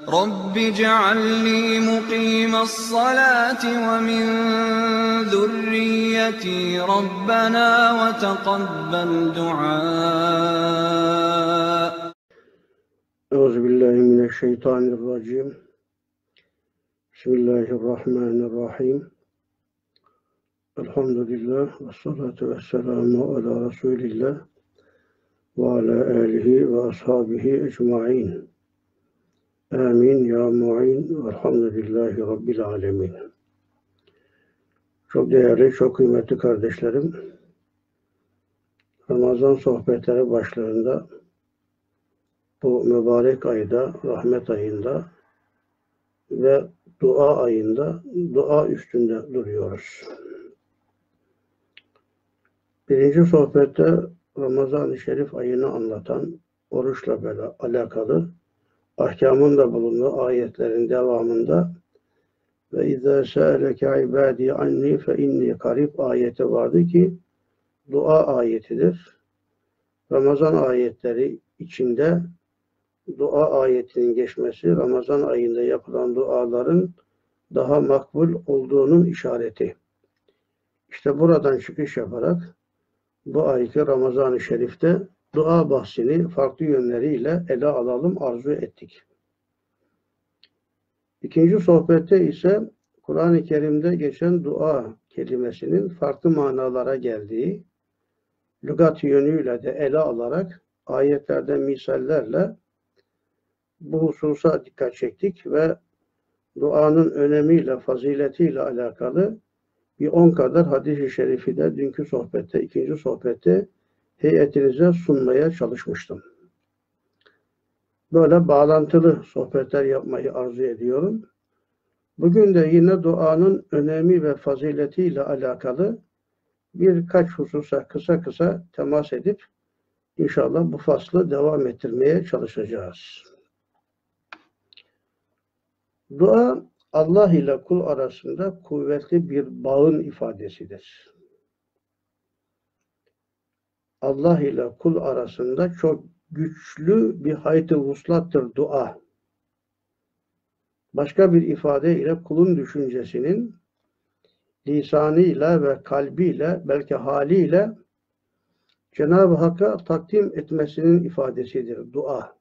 رب اجعلني مقيم الصلاة ومن ذريتي ربنا وتقبل دعاء. أعوذ بالله من الشيطان الرجيم. بسم الله الرحمن الرحيم. الحمد لله والصلاة والسلام على رسول الله وعلى آله وأصحابه أجمعين. Amin ya mu'in velhamdülillahi rabbil alemin. Çok değerli, çok kıymetli kardeşlerim, Ramazan sohbetleri başlarında bu mübarek ayda, rahmet ayında ve dua ayında dua üstünde duruyoruz. Birinci sohbette Ramazan-ı Şerif ayını anlatan oruçla alakalı ahkamın da bulunduğu ayetlerin devamında ve izâ sâleke ibâdî anni fe inni karib ayeti vardı ki dua ayetidir. Ramazan ayetleri içinde dua ayetinin geçmesi Ramazan ayında yapılan duaların daha makbul olduğunun işareti. İşte buradan çıkış yaparak bu ayki Ramazan-ı Şerif'te dua bahsini farklı yönleriyle ele alalım arzu ettik. İkinci sohbette ise Kur'an-ı Kerim'de geçen dua kelimesinin farklı manalara geldiği, lügat yönüyle de ele alarak ayetlerden misallerle bu hususa dikkat çektik ve duanın önemiyle, faziletiyle alakalı bir on kadar hadis-i şerifi de dünkü sohbette, ikinci sohbette heyetinize sunmaya çalışmıştım. Böyle bağlantılı sohbetler yapmayı arzu ediyorum. Bugün de yine duanın önemi ve faziletiyle alakalı birkaç hususa kısa kısa temas edip inşallah bu faslı devam ettirmeye çalışacağız. Dua Allah ile kul arasında kuvvetli bir bağın ifadesidir. Allah ile kul arasında çok güçlü bir hayt-ı vuslattır dua. Başka bir ifadeyle kulun düşüncesinin lisanıyla ve kalbiyle belki haliyle Cenab-ı Hakk'a takdim etmesinin ifadesidir dua.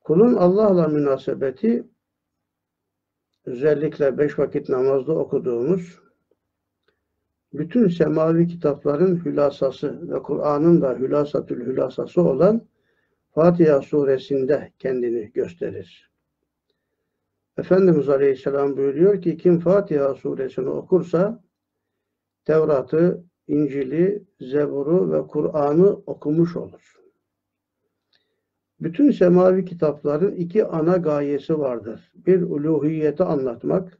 Kulun Allah'la münasebeti özellikle beş vakit namazda okuduğumuz bütün semavi kitapların hülasası ve Kur'an'ın da hülasatül hülasası olan Fatiha suresinde kendini gösterir. Efendimiz Aleyhisselam buyuruyor ki kim Fatiha suresini okursa Tevrat'ı, İncil'i, Zebur'u ve Kur'an'ı okumuş olur. Bütün semavi kitapların iki ana gayesi vardır. Bir, uluhiyeti anlatmak.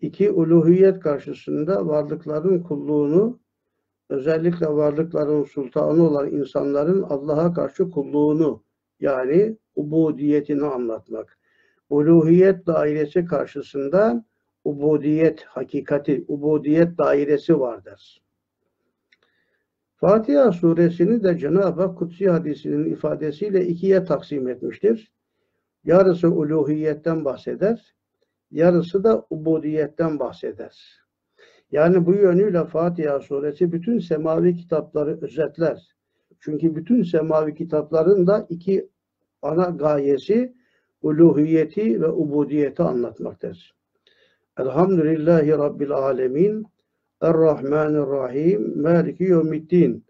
İki, uluhiyet karşısında varlıkların kulluğunu, özellikle varlıkların sultanı olan insanların Allah'a karşı kulluğunu, yani ubudiyetini anlatmak. Uluhiyet dairesi karşısında ubudiyet hakikati, ubudiyet dairesi vardır. Fatiha suresini de Cenab-ı Hak Kutsi hadisinin ifadesiyle ikiye taksim etmiştir. Yarısı uluhiyetten bahseder, yarısı da ubudiyetten bahseder. Yani bu yönüyle Fatiha suresi bütün semavi kitapları özetler. Çünkü bütün semavi kitapların da iki ana gayesi uluhiyeti ve ubudiyeti anlatmaktadır. Elhamdülillahi Rabbil Alemin Er-Rahmanir-Rahim Maliki Yevmiddin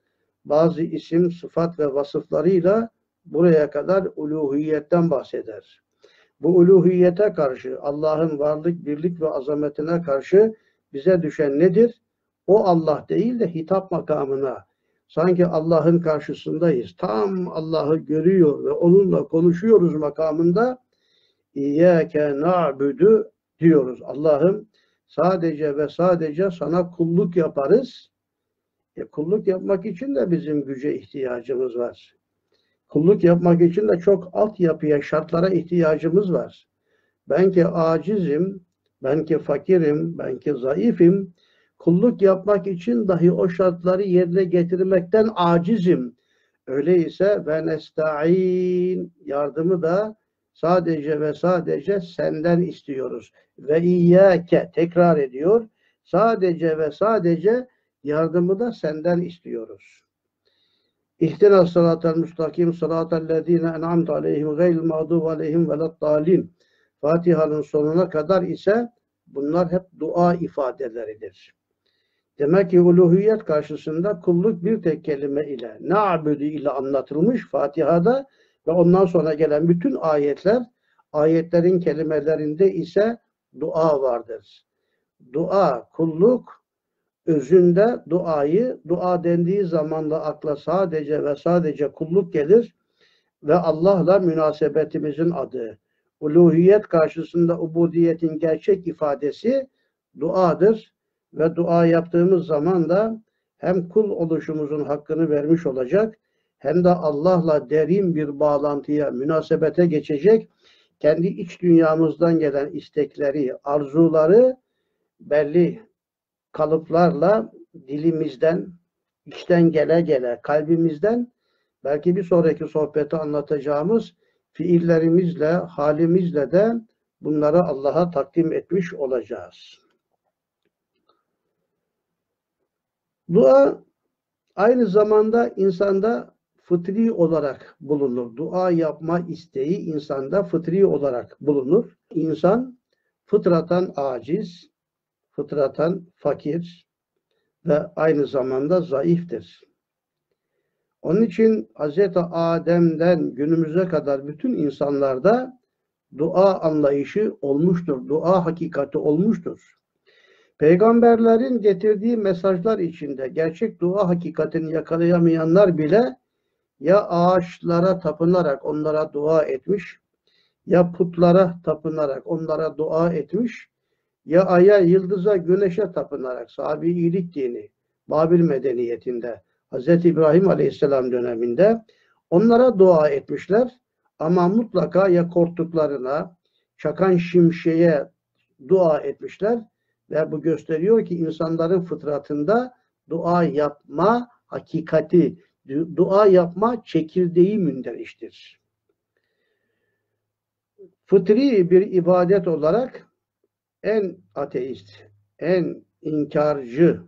bazı isim, sıfat ve vasıflarıyla buraya kadar uluhiyetten bahseder. Bu uluhiyete karşı Allah'ın varlık, birlik ve azametine karşı bize düşen nedir? O Allah değil de hitap makamına sanki Allah'ın karşısındayız. Tam Allah'ı görüyor ve onunla konuşuyoruz makamında İyyâke na'budu diyoruz. Allah'ım sadece ve sadece sana kulluk yaparız. E, kulluk yapmak için de bizim güce ihtiyacımız var. Kulluk yapmak için de çok altyapıya, şartlara ihtiyacımız var. Ben ki acizim, ben ki fakirim, ben ki zayıfim. Kulluk yapmak için dahi o şartları yerine getirmekten acizim. Öyleyse ve nesta'in yardımı da sadece ve sadece senden istiyoruz. Ve iyyake tekrar ediyor. Sadece ve sadece yardımı da senden istiyoruz. İhtina sıratel müstakim sıratel lezine en'amte aleyhim gayril mağdubu aleyhim veleddalin. Fatiha'nın sonuna kadar ise bunlar hep dua ifadeleridir. Demek ki uluhiyet karşısında kulluk bir tek kelime ile na'budu ile anlatılmış Fatiha'da ve ondan sonra gelen bütün ayetler ayetlerin kelimelerinde ise dua vardır. Dua, kulluk özünde duayı, dua dendiği zaman da akla sadece ve sadece kulluk gelir ve Allah'la münasebetimizin adı. Uluhiyet karşısında ubudiyetin gerçek ifadesi duadır ve dua yaptığımız zaman da hem kul oluşumuzun hakkını vermiş olacak hem de Allah'la derin bir bağlantıya, münasebete geçecek. Kendi iç dünyamızdan gelen istekleri, arzuları belli kalıplarla dilimizden, içten gele gele, kalbimizden belki bir sonraki sohbeti anlatacağımız fiillerimizle, halimizle de bunları Allah'a takdim etmiş olacağız. Dua aynı zamanda insanda fıtri olarak bulunur. Dua yapma isteği insanda fıtri olarak bulunur. İnsan fıtratan aciz, fıtratan fakir ve aynı zamanda zayıftır. Onun için Hz. Adem'den günümüze kadar bütün insanlarda dua anlayışı olmuştur. Dua hakikati olmuştur. Peygamberlerin getirdiği mesajlar içinde gerçek dua hakikatini yakalayamayanlar bile ya ağaçlara tapınarak onlara dua etmiş, ya putlara tapınarak onlara dua etmiş, ya aya, yıldıza, güneşe tapınarak sahabi iyilik dini, Babil medeniyetinde, Hz. İbrahim Aleyhisselam döneminde onlara dua etmişler ama mutlaka ya korktuklarına, çakan şimşeye dua etmişler ve bu gösteriyor ki insanların fıtratında dua yapma hakikati, dua yapma çekirdeği münderiştir. Fıtri bir ibadet olarak en ateist, en inkarcı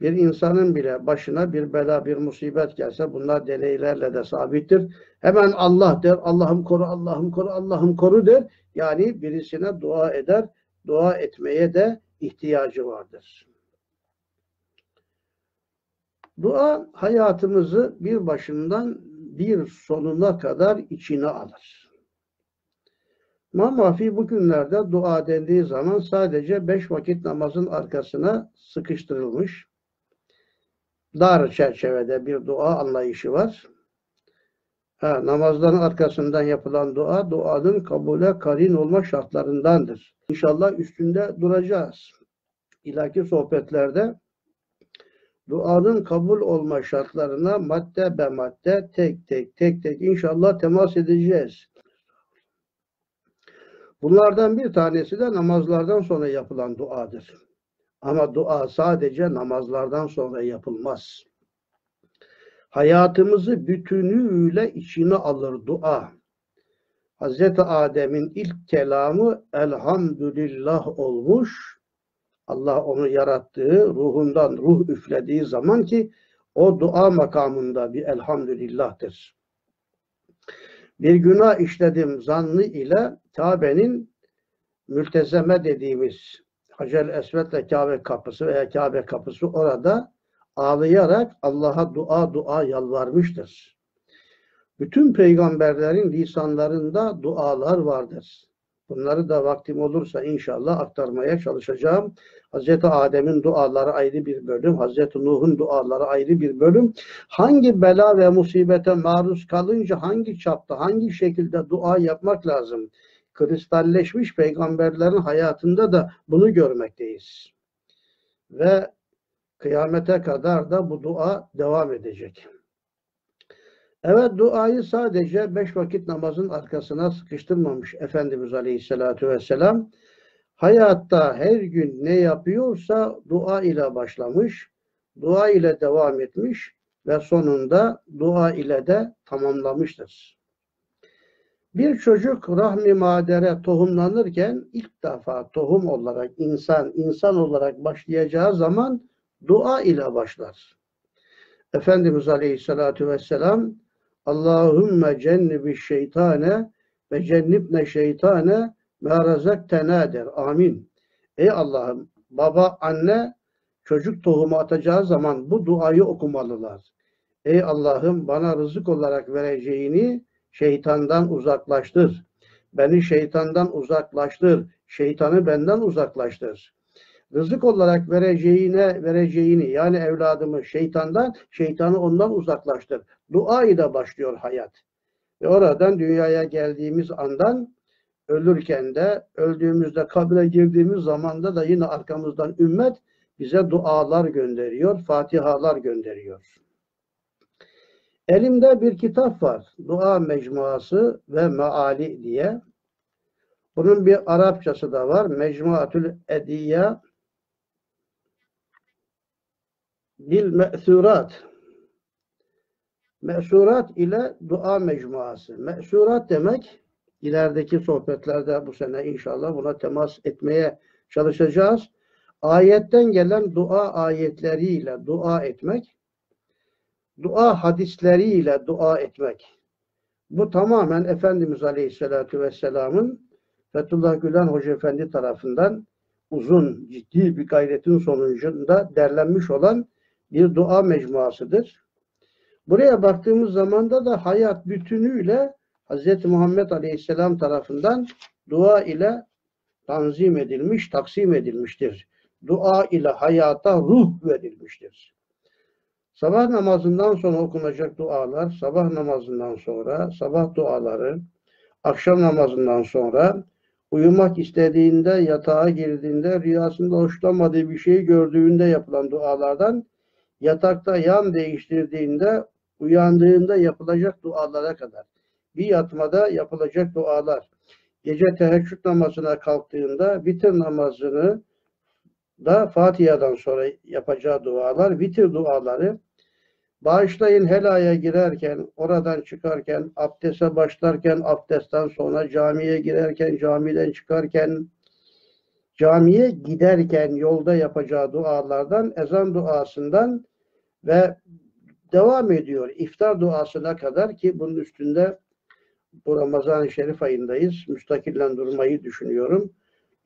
bir insanın bile başına bir bela, bir musibet gelse bunlar deneylerle de sabittir. Hemen Allah der, Allah'ım koru, Allah'ım koru, Allah'ım koru der. Yani birisine dua eder, dua etmeye de ihtiyacı vardır. Dua hayatımızı bir başından bir sonuna kadar içine alır. Mamafi bugünlerde dua dendiği zaman sadece beş vakit namazın arkasına sıkıştırılmış. Dar çerçevede bir dua anlayışı var. Ha, namazların arkasından yapılan dua, duanın kabule karin olma şartlarındandır. İnşallah üstünde duracağız. İlaki sohbetlerde duanın kabul olma şartlarına madde be madde tek tek tek tek inşallah temas edeceğiz. Bunlardan bir tanesi de namazlardan sonra yapılan duadır. Ama dua sadece namazlardan sonra yapılmaz. Hayatımızı bütünüyle içine alır dua. Hz. Adem'in ilk kelamı elhamdülillah olmuş. Allah onu yarattığı, ruhundan ruh üflediği zaman ki o dua makamında bir elhamdülillah'tır. Bir günah işledim zannı ile Kabe'nin mültezeme dediğimiz Hacer Esved'le Kabe kapısı veya Kabe kapısı orada ağlayarak Allah'a dua dua yalvarmıştır. Bütün peygamberlerin lisanlarında dualar vardır. Bunları da vaktim olursa inşallah aktarmaya çalışacağım. Hz. Adem'in duaları ayrı bir bölüm, Hz. Nuh'un duaları ayrı bir bölüm. Hangi bela ve musibete maruz kalınca hangi çapta, hangi şekilde dua yapmak lazım? Kristalleşmiş peygamberlerin hayatında da bunu görmekteyiz. Ve kıyamete kadar da bu dua devam edecek. Evet duayı sadece beş vakit namazın arkasına sıkıştırmamış Efendimiz Aleyhisselatü Vesselam. Hayatta her gün ne yapıyorsa dua ile başlamış, dua ile devam etmiş ve sonunda dua ile de tamamlamıştır. Bir çocuk rahmi madere tohumlanırken ilk defa tohum olarak insan, insan olarak başlayacağı zaman dua ile başlar. Efendimiz Aleyhisselatü Vesselam Allahümme cennibi şeytane ve cennibne şeytane me rezaktena der. Amin. Ey Allah'ım baba, anne çocuk tohumu atacağı zaman bu duayı okumalılar. Ey Allah'ım bana rızık olarak vereceğini şeytandan uzaklaştır. Beni şeytandan uzaklaştır. Şeytanı benden uzaklaştır. Rızık olarak vereceğine vereceğini yani evladımı şeytandan, şeytanı ondan uzaklaştır. Dua ile başlıyor hayat. Ve oradan dünyaya geldiğimiz andan ölürken de öldüğümüzde kabre girdiğimiz zamanda da yine arkamızdan ümmet bize dualar gönderiyor, fatihalar gönderiyor. Elimde bir kitap var. Dua Mecmuası ve Meali diye. Bunun bir Arapçası da var. Mecmuatül Ediye Bil Me'surat. Me'surat ile dua mecmuası. Me'surat demek ilerideki sohbetlerde bu sene inşallah buna temas etmeye çalışacağız. Ayetten gelen dua ayetleriyle dua etmek dua hadisleriyle dua etmek. Bu tamamen Efendimiz Aleyhisselatü Vesselam'ın Fethullah Gülen Hoca Efendi tarafından uzun, ciddi bir gayretin sonucunda derlenmiş olan bir dua mecmuasıdır. Buraya baktığımız zamanda da hayat bütünüyle Hz. Muhammed Aleyhisselam tarafından dua ile tanzim edilmiş, taksim edilmiştir. Dua ile hayata ruh verilmiştir. Sabah namazından sonra okunacak dualar, sabah namazından sonra, sabah duaları, akşam namazından sonra, uyumak istediğinde, yatağa girdiğinde, rüyasında hoşlanmadığı bir şeyi gördüğünde yapılan dualardan, yatakta yan değiştirdiğinde, uyandığında yapılacak dualara kadar, bir yatmada yapılacak dualar, gece teheccüd namazına kalktığında, vitir namazını da Fatiha'dan sonra yapacağı dualar, vitir duaları, Bağışlayın helaya girerken, oradan çıkarken, abdeste başlarken, abdestten sonra camiye girerken, camiden çıkarken, camiye giderken yolda yapacağı dualardan, ezan duasından ve devam ediyor iftar duasına kadar ki bunun üstünde bu Ramazan-ı Şerif ayındayız. Müstakillen durmayı düşünüyorum.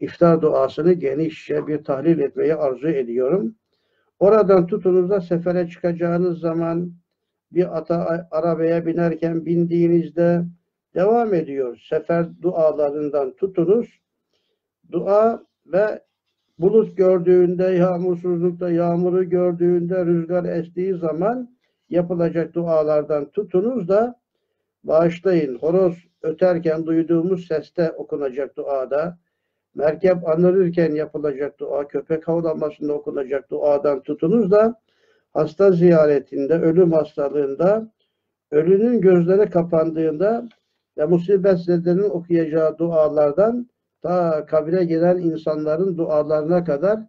İftar duasını genişçe bir tahlil etmeyi arzu ediyorum. Oradan tutunuz da sefere çıkacağınız zaman bir ata arabaya binerken bindiğinizde devam ediyor. Sefer dualarından tutunuz. Dua ve bulut gördüğünde, yağmursuzlukta yağmuru gördüğünde, rüzgar estiği zaman yapılacak dualardan tutunuz da bağışlayın. Horoz öterken duyduğumuz seste okunacak duada, merkep anırırken yapılacak dua, köpek havlamasında okunacak duadan tutunuz da hasta ziyaretinde, ölüm hastalığında, ölünün gözleri kapandığında ve musibet zedenin okuyacağı dualardan ta kabire giren insanların dualarına kadar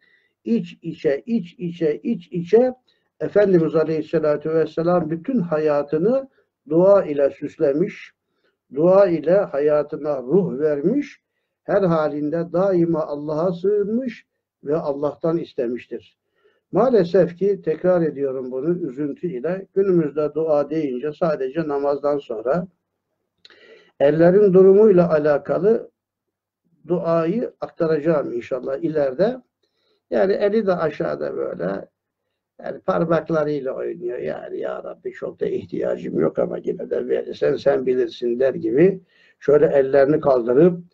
iç içe, iç içe, iç içe Efendimiz Aleyhisselatü Vesselam bütün hayatını dua ile süslemiş, dua ile hayatına ruh vermiş her halinde daima Allah'a sığınmış ve Allah'tan istemiştir. Maalesef ki tekrar ediyorum bunu üzüntü ile günümüzde dua deyince sadece namazdan sonra ellerin durumuyla alakalı duayı aktaracağım inşallah ileride. Yani eli de aşağıda böyle yani parmaklarıyla oynuyor. Yani ya Rabbi çok da ihtiyacım yok ama yine de verirsen sen bilirsin der gibi şöyle ellerini kaldırıp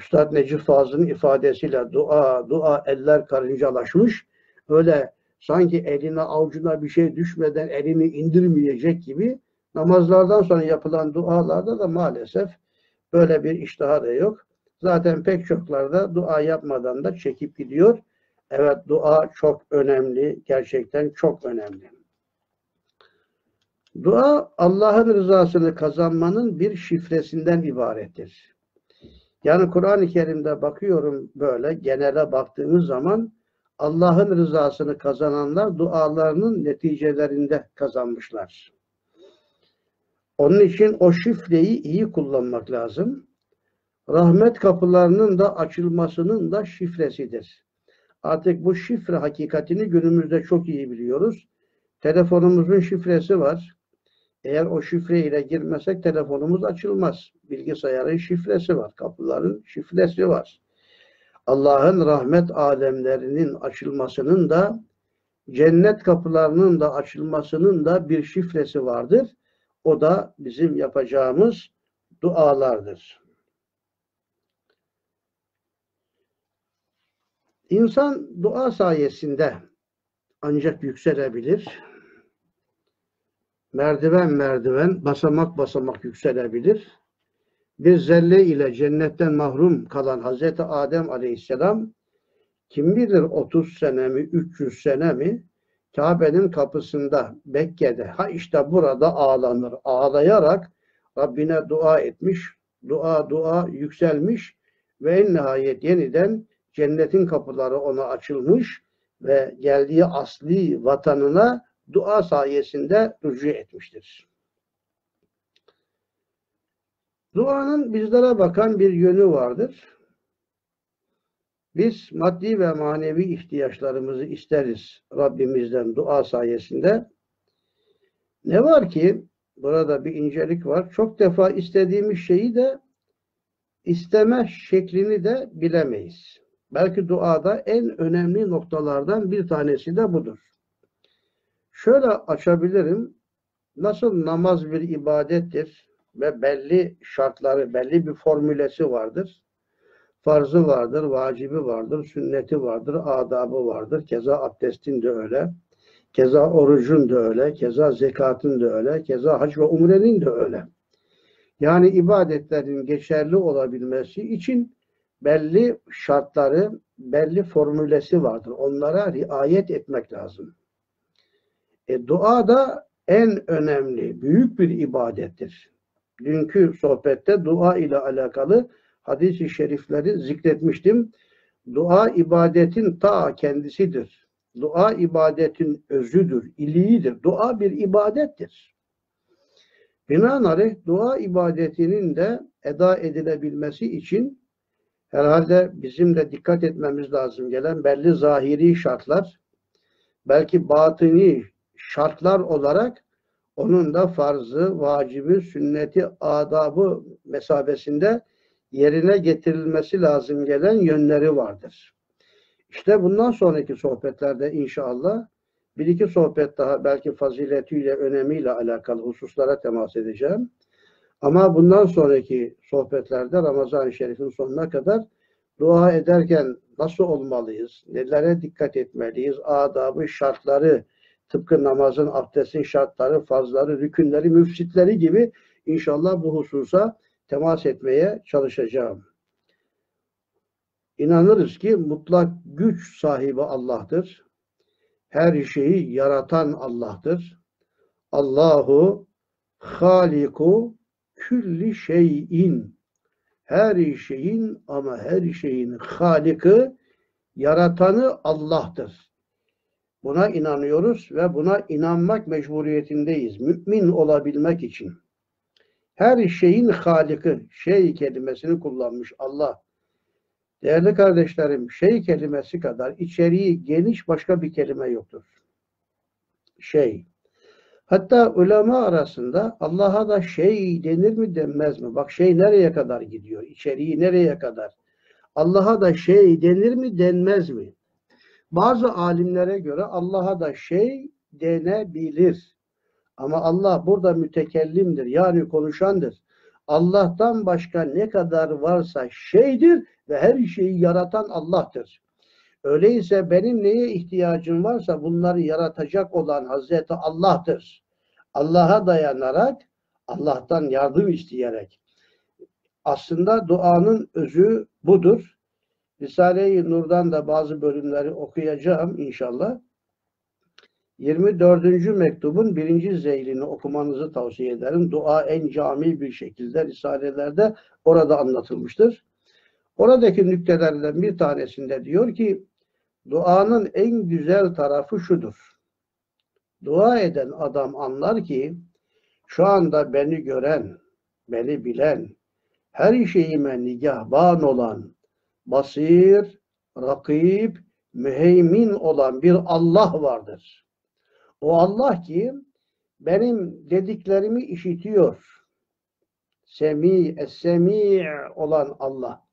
Üstad Necip Fazıl'ın ifadesiyle dua, dua eller karıncalaşmış. Öyle sanki eline avucuna bir şey düşmeden elini indirmeyecek gibi namazlardan sonra yapılan dualarda da maalesef böyle bir iştaha da yok. Zaten pek çoklarda dua yapmadan da çekip gidiyor. Evet dua çok önemli. Gerçekten çok önemli. Dua Allah'ın rızasını kazanmanın bir şifresinden ibarettir. Yani Kur'an-ı Kerim'de bakıyorum böyle genele baktığımız zaman Allah'ın rızasını kazananlar dualarının neticelerinde kazanmışlar. Onun için o şifreyi iyi kullanmak lazım. Rahmet kapılarının da açılmasının da şifresidir. Artık bu şifre hakikatini günümüzde çok iyi biliyoruz. Telefonumuzun şifresi var. Eğer o şifre ile girmesek telefonumuz açılmaz. Bilgisayarın şifresi var. Kapıların şifresi var. Allah'ın rahmet alemlerinin açılmasının da cennet kapılarının da açılmasının da bir şifresi vardır. O da bizim yapacağımız dualardır. İnsan dua sayesinde ancak yükselebilir. Merdiven merdiven, basamak basamak yükselebilir. Bir zelle ile cennetten mahrum kalan Hazreti Adem Aleyhisselam kim bilir 30 sene mi, 300 sene mi Kabe'nin kapısında Bekke'de ha işte burada ağlanır. Ağlayarak Rabbine dua etmiş. Dua dua yükselmiş ve en nihayet yeniden cennetin kapıları ona açılmış ve geldiği asli vatanına dua sayesinde rücu etmiştir. Duanın bizlere bakan bir yönü vardır. Biz maddi ve manevi ihtiyaçlarımızı isteriz Rabbimizden dua sayesinde. Ne var ki burada bir incelik var. Çok defa istediğimiz şeyi de isteme şeklini de bilemeyiz. Belki duada en önemli noktalardan bir tanesi de budur. Şöyle açabilirim. Nasıl namaz bir ibadettir ve belli şartları, belli bir formülesi vardır. Farzı vardır, vacibi vardır, sünneti vardır, adabı vardır. Keza abdestin de öyle. Keza orucun da öyle. Keza zekatın da öyle. Keza hac ve umrenin de öyle. Yani ibadetlerin geçerli olabilmesi için belli şartları, belli formülesi vardır. Onlara riayet etmek lazım. E, dua da en önemli, büyük bir ibadettir. Dünkü sohbette dua ile alakalı hadis-i şerifleri zikretmiştim. Dua ibadetin ta kendisidir. Dua ibadetin özüdür, iliğidir. Dua bir ibadettir. Binaenaleyh dua ibadetinin de eda edilebilmesi için herhalde bizim de dikkat etmemiz lazım gelen belli zahiri şartlar, belki batini şartlar olarak onun da farzı, vacibi, sünneti, adabı mesabesinde yerine getirilmesi lazım gelen yönleri vardır. İşte bundan sonraki sohbetlerde inşallah bir iki sohbet daha belki faziletiyle, önemiyle alakalı hususlara temas edeceğim. Ama bundan sonraki sohbetlerde Ramazan-ı Şerif'in sonuna kadar dua ederken nasıl olmalıyız, nelere dikkat etmeliyiz, adabı, şartları, tıpkı namazın, abdestin şartları, fazları, rükünleri, müfsitleri gibi inşallah bu hususa temas etmeye çalışacağım. İnanırız ki mutlak güç sahibi Allah'tır. Her şeyi yaratan Allah'tır. Allahu haliku külli şeyin her şeyin ama her şeyin haliki yaratanı Allah'tır. Buna inanıyoruz ve buna inanmak mecburiyetindeyiz. Mümin olabilmek için. Her şeyin haliki, şey kelimesini kullanmış Allah. Değerli kardeşlerim, şey kelimesi kadar içeriği geniş başka bir kelime yoktur. Şey. Hatta ulema arasında Allah'a da şey denir mi denmez mi? Bak şey nereye kadar gidiyor? İçeriği nereye kadar? Allah'a da şey denir mi denmez mi? Bazı alimlere göre Allah'a da şey denebilir. Ama Allah burada mütekellimdir. Yani konuşandır. Allah'tan başka ne kadar varsa şeydir ve her şeyi yaratan Allah'tır. Öyleyse benim neye ihtiyacım varsa bunları yaratacak olan Hazreti Allah'tır. Allah'a dayanarak, Allah'tan yardım isteyerek. Aslında duanın özü budur. Risale-i Nur'dan da bazı bölümleri okuyacağım inşallah. 24. mektubun birinci zeylini okumanızı tavsiye ederim. Dua en cami bir şekilde Risalelerde orada anlatılmıştır. Oradaki nüktelerden bir tanesinde diyor ki duanın en güzel tarafı şudur. Dua eden adam anlar ki şu anda beni gören, beni bilen, her şeyime nigahban olan, basir, rakip, müheymin olan bir Allah vardır. O Allah ki benim dediklerimi işitiyor. Semi, es-semi olan Allah.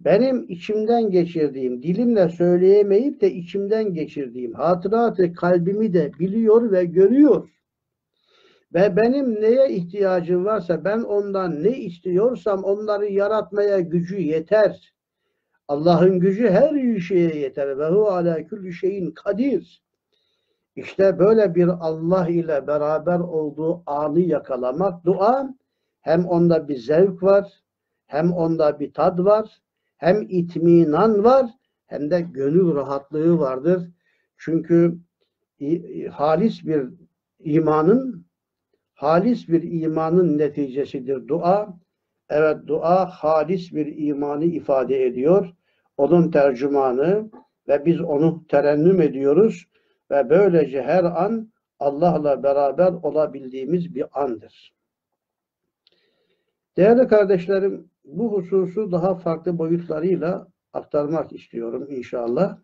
Benim içimden geçirdiğim, dilimle söyleyemeyip de içimden geçirdiğim hatıratı kalbimi de biliyor ve görüyor. Ve benim neye ihtiyacım varsa ben ondan ne istiyorsam onları yaratmaya gücü yeter. Allah'ın gücü her şeye yeter. Ve hu ala kulli şeyin kadir. İşte böyle bir Allah ile beraber olduğu anı yakalamak dua hem onda bir zevk var, hem onda bir tad var, hem itminan var, hem de gönül rahatlığı vardır. Çünkü halis bir imanın halis bir imanın neticesidir dua. Evet dua halis bir imanı ifade ediyor. Onun tercümanı ve biz onu terennüm ediyoruz ve böylece her an Allah'la beraber olabildiğimiz bir andır. Değerli kardeşlerim, bu hususu daha farklı boyutlarıyla aktarmak istiyorum inşallah.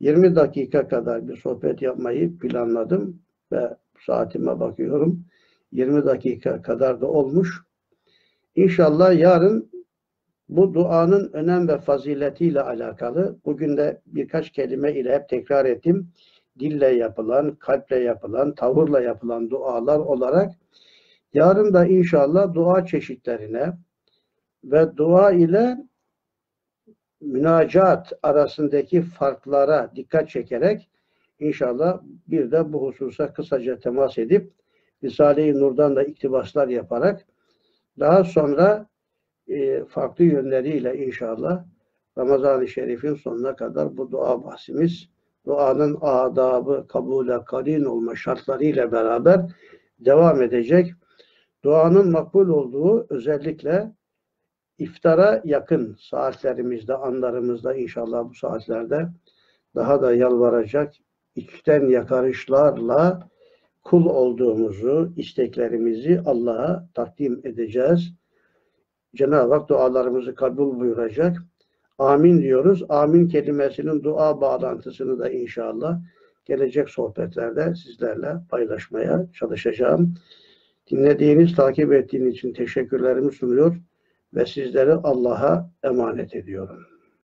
20 dakika kadar bir sohbet yapmayı planladım ve saatime bakıyorum. 20 dakika kadar da olmuş. İnşallah yarın bu duanın önem ve faziletiyle alakalı bugün de birkaç kelime ile hep tekrar ettim. Dille yapılan, kalple yapılan, tavırla yapılan dualar olarak yarın da inşallah dua çeşitlerine ve dua ile münacat arasındaki farklara dikkat çekerek inşallah bir de bu hususa kısaca temas edip Risale-i Nur'dan da iktibaslar yaparak daha sonra e, farklı yönleriyle inşallah Ramazan-ı Şerif'in sonuna kadar bu dua bahsimiz, duanın adabı, kabule, karin olma şartlarıyla beraber devam edecek. Duanın makbul olduğu özellikle iftara yakın saatlerimizde, anlarımızda inşallah bu saatlerde daha da yalvaracak, içten yakarışlarla kul olduğumuzu, isteklerimizi Allah'a takdim edeceğiz. Cenab-ı Hak dualarımızı kabul buyuracak. Amin diyoruz. Amin kelimesinin dua bağlantısını da inşallah gelecek sohbetlerde sizlerle paylaşmaya çalışacağım. Dinlediğiniz, takip ettiğiniz için teşekkürlerimi sunuyor ve sizleri Allah'a emanet ediyorum.